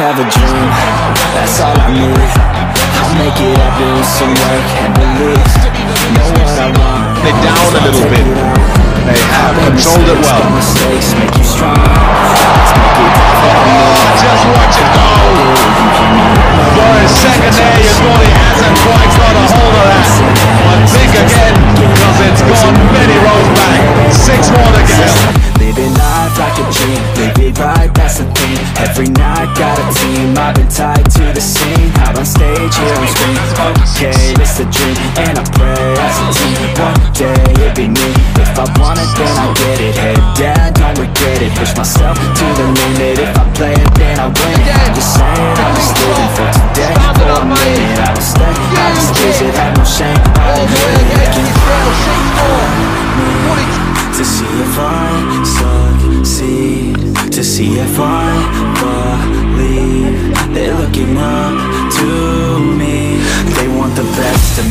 have a dream, that's all I need. I'll make it happen with some work and belief. Know what I want, down a little bit. They have controlled it well. mistakes make you strong. Just watch it go. I've been tied to the scene. Out on stage, here on screen, okay, it's a dream And I pray as a team, one day it be me. If I want it, then I get it, head down, don't regret it. Push myself to the limit, if I play it, then I win. I'm just saying, I'm just living for today. For a minute, I will stay, I just visit, have no shame. I'm making to see if I succeed. To see if I believe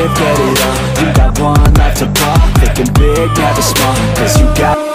live, get it up, you got one life to pop. Thinking big, never small, cause you